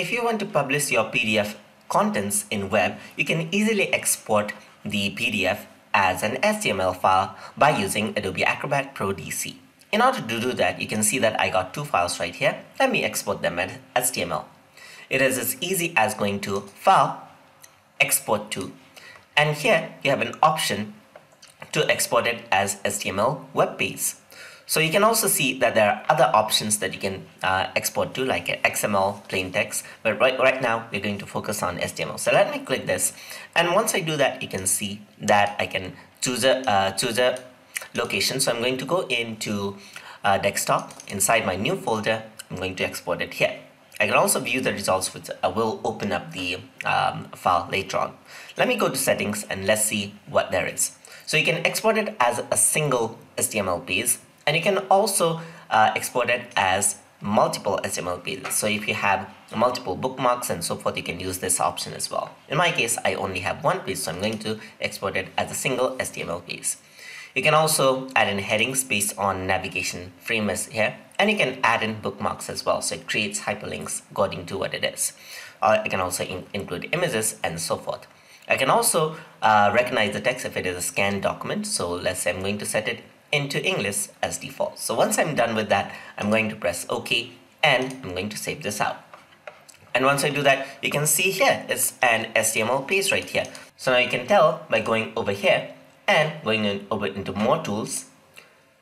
if you want to publish your PDF contents in web, you can easily export the PDF as an HTML file by using Adobe Acrobat Pro DC. In order to do that, you can see that I got two files right here. Let me export them as HTML. It is as easy as going to File, Export to, and here you have an option to export it as HTML web page. So you can also see that there are other options that you can uh, export to like XML, plain text, but right, right now we're going to focus on HTML. So let me click this and once I do that you can see that I can choose a, uh, choose a location. So I'm going to go into uh, desktop inside my new folder. I'm going to export it here. I can also view the results which I will open up the um, file later on. Let me go to settings and let's see what there is. So you can export it as a single HTML page and you can also uh, export it as multiple HTML. So if you have multiple bookmarks and so forth, you can use this option as well. In my case, I only have one piece, so I'm going to export it as a single HTML page. You can also add in headings based on navigation frameworks here, and you can add in bookmarks as well, so it creates hyperlinks according to what it is. Uh, I can also in include images and so forth. I can also uh, recognize the text if it is a scanned document, so let's say I'm going to set it into English as default. So once I'm done with that, I'm going to press OK and I'm going to save this out. And once I do that, you can see here it's an HTML page right here. So now you can tell by going over here and going in over into more tools,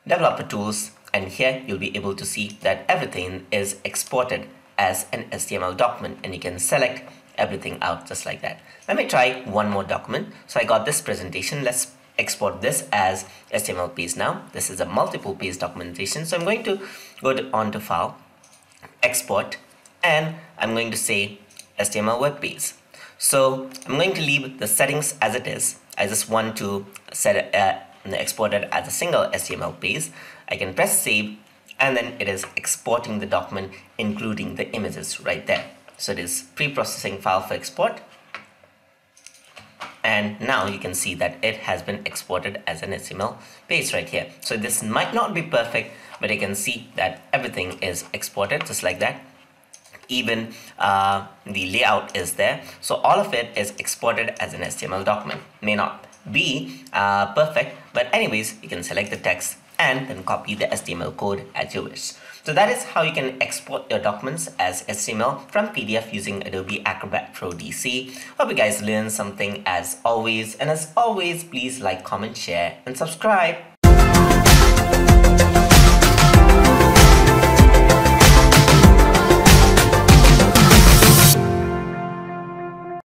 developer tools, and here you'll be able to see that everything is exported as an HTML document and you can select everything out just like that. Let me try one more document. So I got this presentation. Let's export this as HTML piece now. This is a multiple piece documentation. So I'm going to go on to file, export, and I'm going to say HTML web page. So I'm going to leave the settings as it is. I just want to set it, uh, export it as a single HTML piece. I can press save and then it is exporting the document including the images right there. So it is pre-processing file for export and now you can see that it has been exported as an HTML page right here. So this might not be perfect, but you can see that everything is exported just like that. Even uh, the layout is there. So all of it is exported as an HTML document. May not be uh, perfect, but anyways, you can select the text and then copy the HTML code as you wish. So that is how you can export your documents as HTML from PDF using Adobe Acrobat Pro DC. Hope you guys learned something as always. And as always, please like, comment, share, and subscribe.